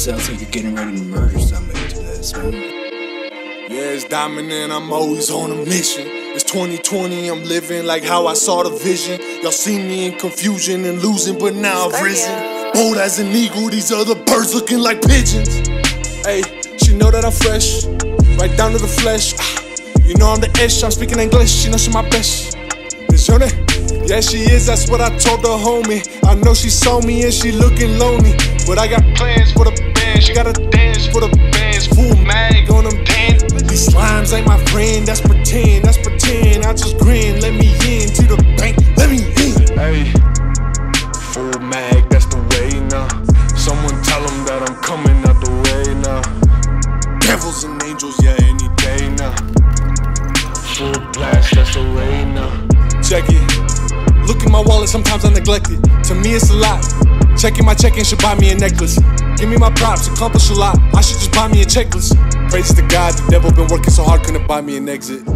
sounds like you're getting ready to murder somebody to this, man. Yeah, it's diamond and I'm always on a mission. It's 2020, I'm living like how I saw the vision. Y'all see me in confusion and losing, but now I've risen. Bold as an eagle, these other birds looking like pigeons. Hey, she know that I'm fresh, right down to the flesh. Ah, you know I'm the ish, I'm speaking English, she know she my best. Is your name? Yeah, she is, that's what I told the homie. I know she saw me and she looking lonely. But I got plans for the band, she gotta dance for the bands. Full mag on them pants. These slimes ain't my friend, that's pretend, that's pretend. I just grin, let me in to the bank, let me in. Hey, full mag, that's the way now. Someone tell them that I'm coming out the way now. Devils and angels, yeah, any day now. Full blast, that's the way now. Check it. Look in my wallet, sometimes I neglect it. To me, it's a lot. Checking my check-in should buy me a necklace. Give me my props, accomplish a lot. I should just buy me a checklist. Praise to God, the devil been working so hard, couldn't buy me an exit.